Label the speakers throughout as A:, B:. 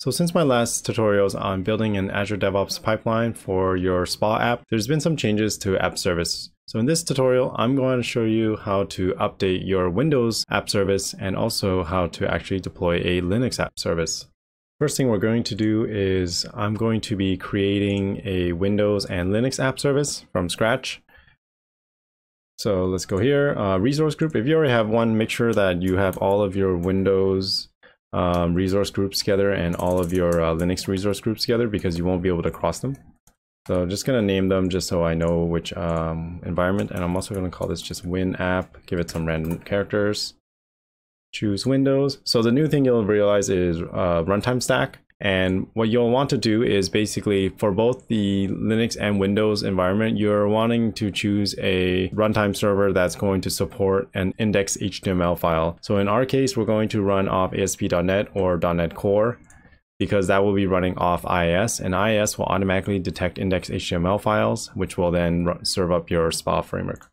A: So since my last tutorials on building an Azure DevOps pipeline for your SPA app, there's been some changes to app service. So in this tutorial, I'm going to show you how to update your Windows app service and also how to actually deploy a Linux app service. First thing we're going to do is I'm going to be creating a Windows and Linux app service from scratch. So let's go here, uh, resource group. If you already have one, make sure that you have all of your Windows um, resource groups together and all of your uh, Linux resource groups together because you won't be able to cross them. So I'm just going to name them just so I know which um, environment. And I'm also going to call this just win app, give it some random characters. Choose Windows. So the new thing you'll realize is uh, runtime stack. And what you'll want to do is basically for both the Linux and Windows environment, you're wanting to choose a runtime server that's going to support an index HTML file. So in our case, we're going to run off ASP.NET or .NET Core because that will be running off IIS and IIS will automatically detect index HTML files, which will then serve up your SPA framework.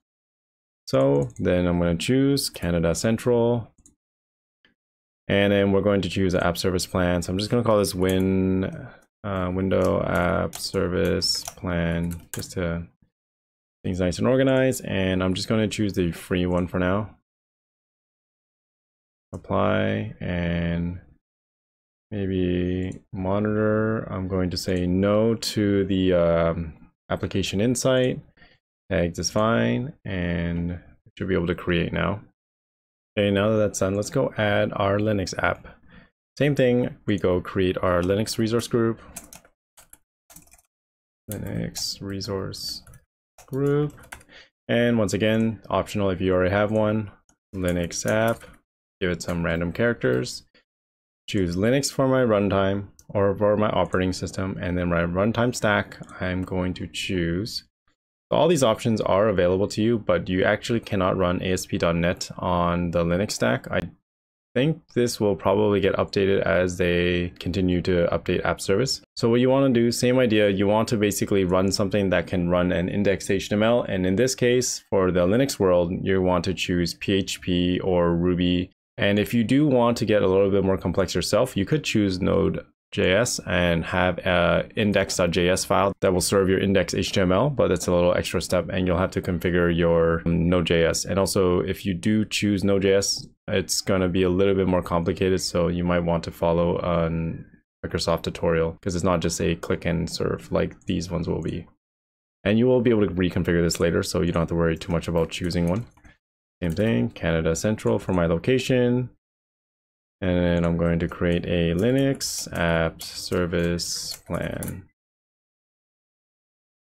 A: So then I'm going to choose Canada Central and then we're going to choose an app service plan. So I'm just going to call this win uh, window app service plan just to things nice and organized. And I'm just going to choose the free one for now. Apply and maybe monitor. I'm going to say no to the um, application insight. Tags is fine and should be able to create now. Okay, now that that's done, let's go add our Linux app. Same thing, we go create our Linux resource group. Linux resource group. And once again, optional if you already have one, Linux app, give it some random characters. Choose Linux for my runtime or for my operating system. And then my runtime stack, I'm going to choose all these options are available to you, but you actually cannot run ASP.NET on the Linux stack. I think this will probably get updated as they continue to update app service. So what you want to do, same idea, you want to basically run something that can run an index HTML. And in this case, for the Linux world, you want to choose PHP or Ruby. And if you do want to get a little bit more complex yourself, you could choose Node JS and have a index.js file that will serve your index HTML, but it's a little extra step and you'll have to configure your um, Node.js. And also if you do choose Node.js, it's going to be a little bit more complicated. So you might want to follow a Microsoft tutorial because it's not just a click and serve like these ones will be. And you will be able to reconfigure this later, so you don't have to worry too much about choosing one. Same thing, Canada Central for my location. And then I'm going to create a Linux app service plan.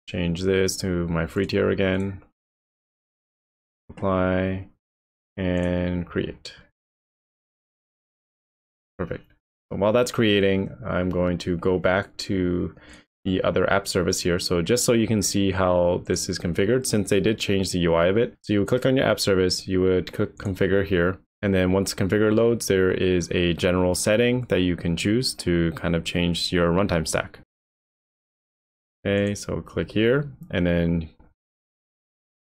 A: Change this to my free tier again. Apply and create. Perfect. So while that's creating, I'm going to go back to the other app service here. So just so you can see how this is configured, since they did change the UI a bit. So you would click on your app service, you would click configure here, and then once configure loads, there is a general setting that you can choose to kind of change your runtime stack. Okay, so click here and then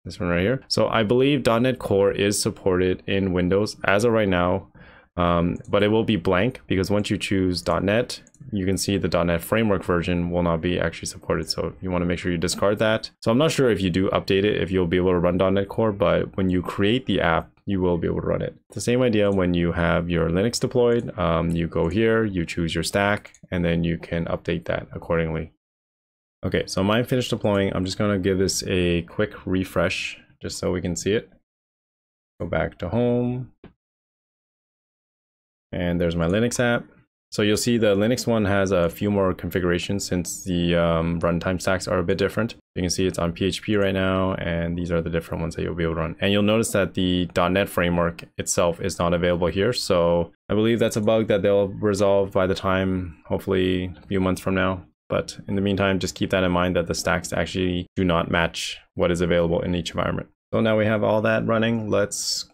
A: this one right here. So I believe .NET Core is supported in Windows as of right now, um, but it will be blank because once you choose .NET, you can see the .NET Framework version will not be actually supported. So you want to make sure you discard that. So I'm not sure if you do update it, if you'll be able to run .NET Core, but when you create the app, you will be able to run it. The same idea when you have your Linux deployed, um, you go here, you choose your stack, and then you can update that accordingly. Okay, so mine finished deploying. I'm just gonna give this a quick refresh just so we can see it. Go back to home. And there's my Linux app. So you'll see the Linux one has a few more configurations since the um, runtime stacks are a bit different. You can see it's on PHP right now, and these are the different ones that you'll be able to run. And you'll notice that the .NET framework itself is not available here. So I believe that's a bug that they'll resolve by the time, hopefully a few months from now. But in the meantime, just keep that in mind that the stacks actually do not match what is available in each environment. So now we have all that running. Let's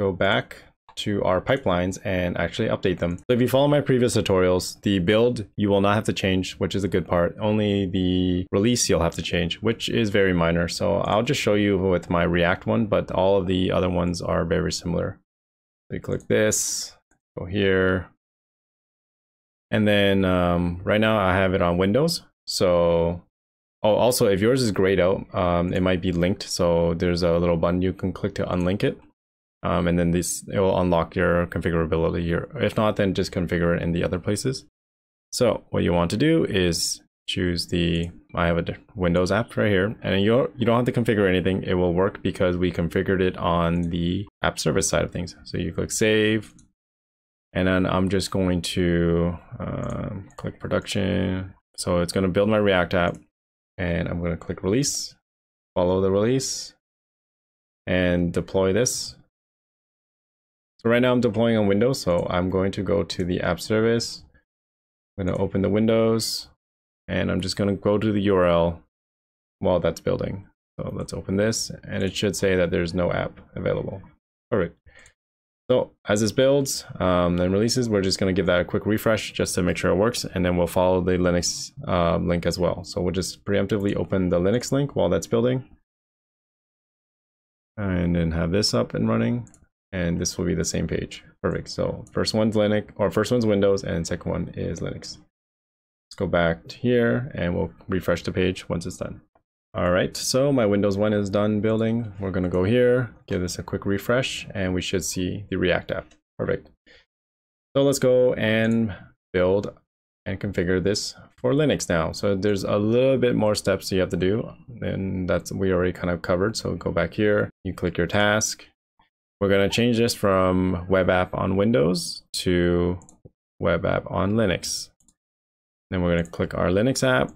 A: go back to our pipelines and actually update them. So if you follow my previous tutorials, the build you will not have to change, which is a good part. Only the release you'll have to change, which is very minor. So I'll just show you with my React one, but all of the other ones are very similar. So you click this, go here, And then um, right now I have it on Windows. So, oh, also if yours is grayed out, um, it might be linked. So there's a little button you can click to unlink it. Um, and then this, it will unlock your configurability here. If not, then just configure it in the other places. So what you want to do is choose the, I have a Windows app right here, and you you don't have to configure anything. It will work because we configured it on the app service side of things. So you click save, and then I'm just going to um, click production. So it's going to build my React app, and I'm going to click release, follow the release, and deploy this. Right now I'm deploying on Windows, so I'm going to go to the app service. I'm going to open the Windows, and I'm just going to go to the URL while that's building. So let's open this, and it should say that there's no app available. Perfect. So as this builds um, and releases, we're just going to give that a quick refresh just to make sure it works, and then we'll follow the Linux uh, link as well. So we'll just preemptively open the Linux link while that's building, and then have this up and running, and this will be the same page. Perfect. So first one's Linux, or first one's Windows, and second one is Linux. Let's go back here, and we'll refresh the page once it's done. All right, so my Windows 1 is done building. We're gonna go here, give this a quick refresh, and we should see the React app. Perfect. So let's go and build and configure this for Linux now. So there's a little bit more steps you have to do, and that's we already kind of covered. So go back here, you click your task. We're gonna change this from web app on Windows to web app on Linux. Then we're gonna click our Linux app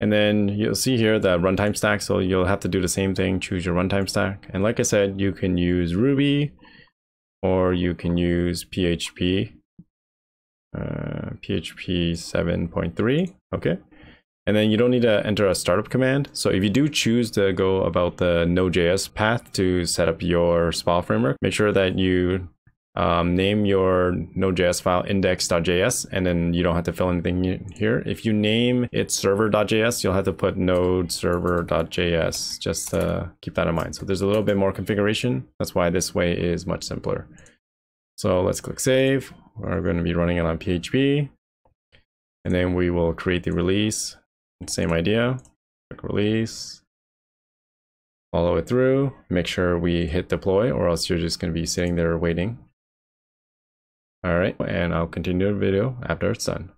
A: and then you'll see here the runtime stack. So you'll have to do the same thing, choose your runtime stack. And like I said, you can use Ruby or you can use PHP, uh, PHP 7.3, okay? And then you don't need to enter a startup command. So if you do choose to go about the Node.js path to set up your SPA framework, make sure that you um, name your Node.js file index.js, and then you don't have to fill anything in here. If you name it server.js, you'll have to put node server.js just keep that in mind. So there's a little bit more configuration. That's why this way is much simpler. So let's click save. We're going to be running it on PHP. And then we will create the release. Same idea. Click release. Follow it through. Make sure we hit deploy or else you're just going to be sitting there waiting. All right, and I'll continue the video after it's done.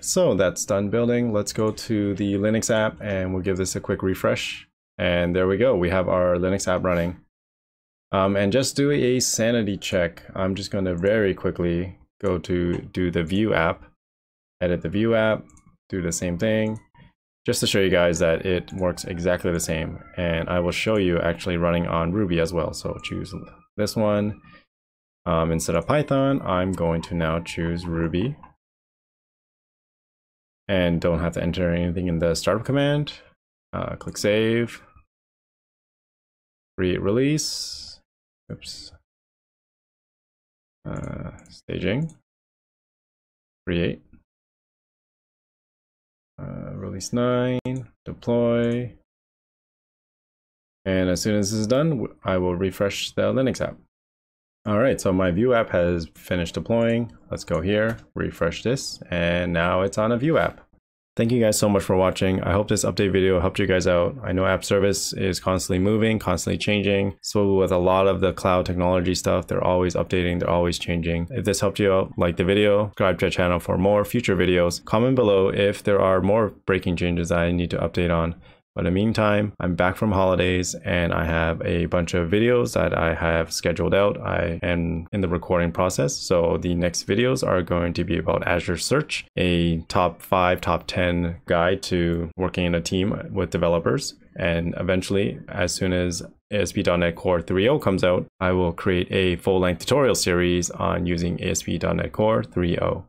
A: So that's done building. Let's go to the Linux app and we'll give this a quick refresh. And there we go. We have our Linux app running. Um, and just do a sanity check. I'm just going to very quickly go to do the Vue app, edit the Vue app, do the same thing, just to show you guys that it works exactly the same. And I will show you actually running on Ruby as well. So choose this one um, instead of Python, I'm going to now choose Ruby. And don't have to enter anything in the startup command. Uh, click save. Create release. Oops. Uh, staging. Create. Uh, release 9. Deploy. And as soon as this is done, I will refresh the Linux app. All right, so my Vue app has finished deploying. Let's go here, refresh this, and now it's on a Vue app. Thank you guys so much for watching. I hope this update video helped you guys out. I know app service is constantly moving, constantly changing. So with a lot of the cloud technology stuff, they're always updating, they're always changing. If this helped you out, like the video, subscribe to the channel for more future videos. Comment below if there are more breaking changes I need to update on. But in the meantime, I'm back from holidays and I have a bunch of videos that I have scheduled out. I am in the recording process. So the next videos are going to be about Azure Search, a top five, top 10 guide to working in a team with developers. And eventually, as soon as ASP.NET Core 3.0 comes out, I will create a full length tutorial series on using ASP.NET Core 3.0.